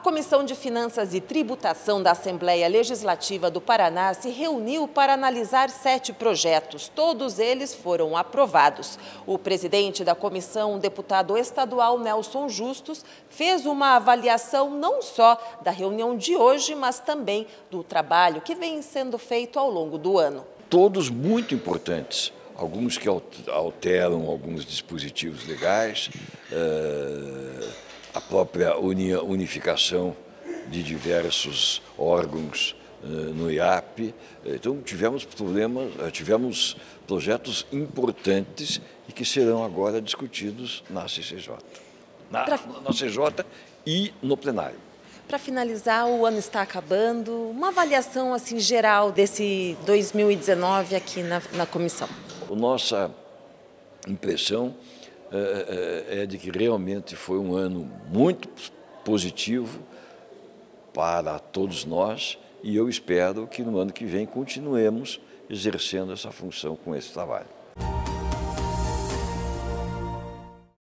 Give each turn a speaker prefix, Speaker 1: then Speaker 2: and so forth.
Speaker 1: Comissão de Finanças e Tributação da Assembleia Legislativa do Paraná se reuniu para analisar sete projetos. Todos eles foram aprovados. O presidente da comissão, deputado estadual Nelson Justus, fez uma avaliação não só da reunião de hoje, mas também do trabalho que vem sendo feito ao longo do ano.
Speaker 2: Todos muito importantes alguns que alteram alguns dispositivos legais, a própria unificação de diversos órgãos uh, no IAP. Então tivemos problemas, uh, tivemos projetos importantes e que serão agora discutidos na CCJ. Na, pra... na CCJ e no plenário.
Speaker 1: Para finalizar, o ano está acabando. Uma avaliação assim geral desse 2019 aqui na, na comissão.
Speaker 2: Nossa impressão é, é de que realmente foi um ano muito positivo para todos nós e eu espero que no ano que vem continuemos exercendo essa função com esse trabalho.